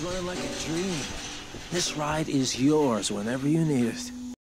running like a dream. This ride is yours whenever you need it.